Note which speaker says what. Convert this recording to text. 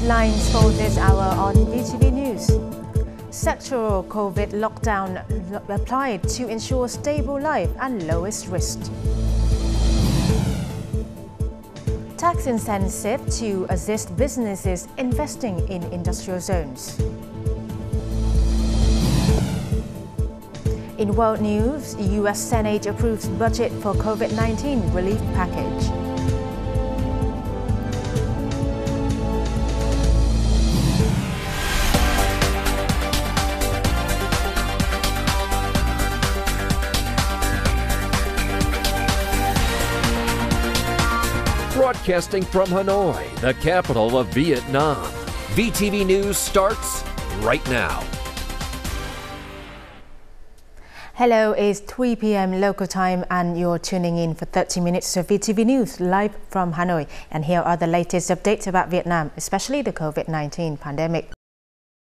Speaker 1: Headlines for this hour on VTV News. Sectoral COVID lockdown applied to ensure stable life and lowest risk. Tax incentive to assist businesses investing in industrial zones. In world news, US Senate approves budget for COVID-19 relief package.
Speaker 2: Broadcasting from Hanoi, the capital of Vietnam. VTV News starts right now.
Speaker 1: Hello, it's 3 p.m. local time, and you're tuning in for 30 minutes of VTV News live from Hanoi. And here are the latest updates about Vietnam, especially the COVID 19 pandemic.